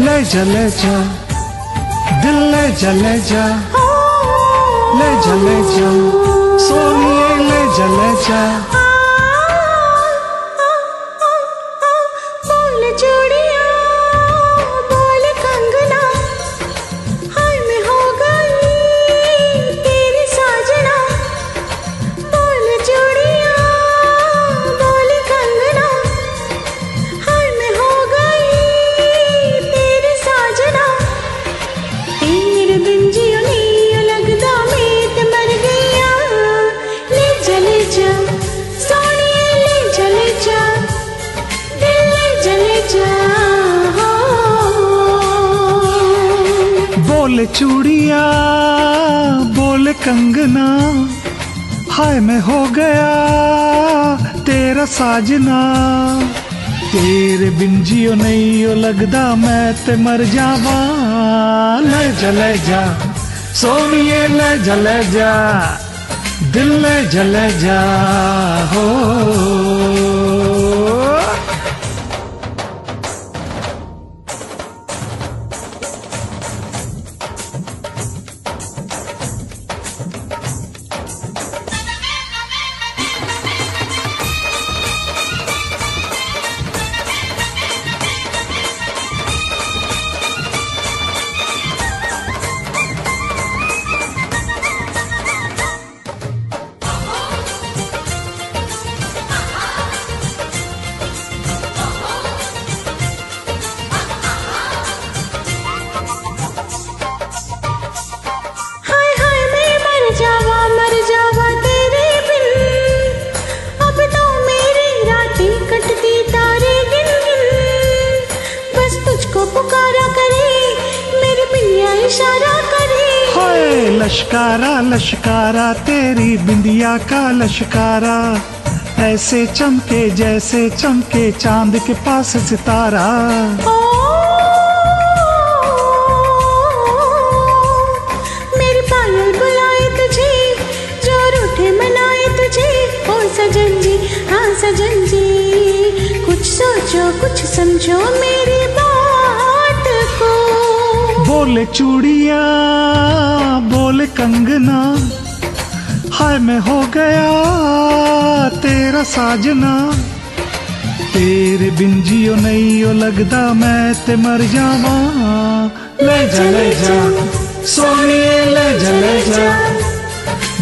ले जा ले जा। दिल ले जा ले जा। ले जा ले जा। सोनिए, ले जा ले जा। बोल चूड़िया, बोल कंगना, हाय मैं हो गया तेरा साजना। तेरे बिन जियो नहीं ओ लगदा मैं ते मर जावा। ले जा ले जा, सोनिए ले जा ले जा, दिल ले जा ले जा, हो। लश्कारा लश्कारा तेरी बिंदिया का लश्कारा। ऐसे चमके जैसे चमके चाँद के पास सितारा। सजन जी हाँ सजन जी कुछ सोचो कुछ समझो मेरी बात को। बोले चूड़िया बोले कंगना। हाय, मैं हो गया तेरा साजना। तेरे बिन जियो नहीं ओ लगदा मैं ते मर जावा। ले जा ले जा सोनिए ले जा ले जा।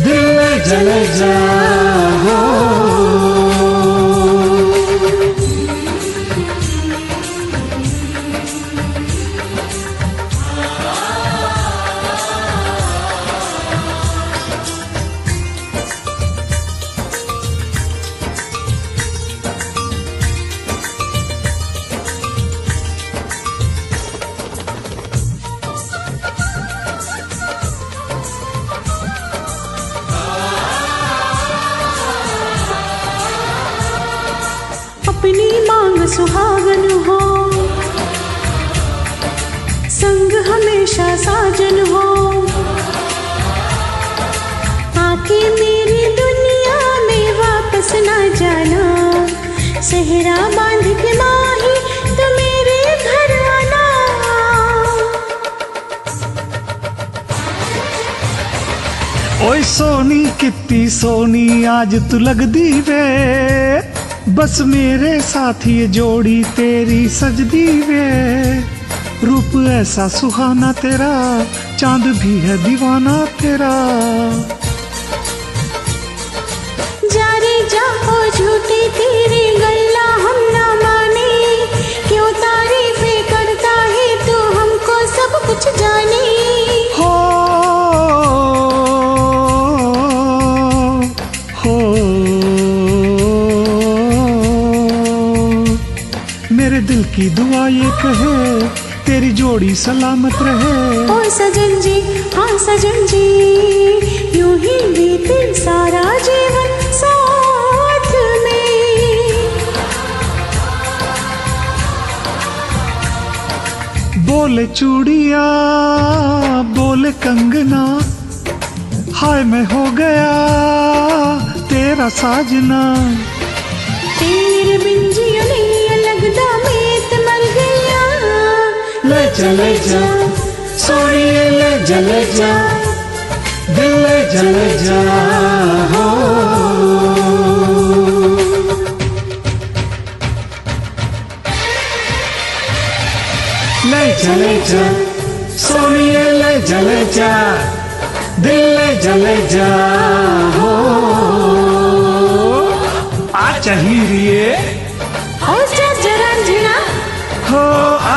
दिल ले जा ले जा। हो। सुहागन हो। संग हमेशा साजन हो। आके मेरी दुनिया में वापस ना जाना। सेहरा बाँध के माही तो मेरे घर आना। ओए सोनी कितनी सोनी, आज तू लग दी वे। बस मेरे साथ ये जोड़ी तेरी सजदी वे। रूप ऐसा सुहाना तेरा, चाँद भी है दीवाना तेरा। जा रे जा हो झूठी तेरी गली। मेरे दिल की दुआ ये कहे तेरी जोड़ी सलामत रहे। ओ सजन जी हाँ सजन जी यूँ ही बीते सारा जीवन साथ में। बोले चूड़िया बोले कंगना हाय मैं हो गया तेरा साजना। तेरे बिन जियो नहीं लगदा मैं ते मर गया ले चले जा सोनिए चले जा, दिल ले चले जा। हो चले जा सोनिए जा, दिल ले चले जा।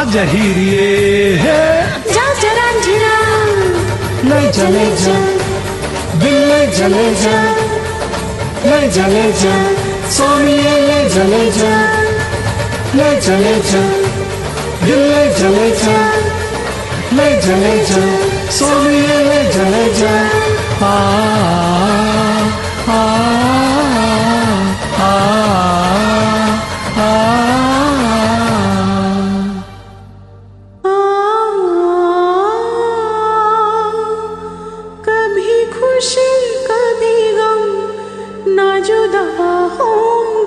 चाहिए है। जा ले चले जा। दिल ले चले जा। ले चले जा। सोनिए ले चले जा। ले चले जा। दिल ले चले जा। ले चले जा। सोनिए ले चले जा। आ आ। the home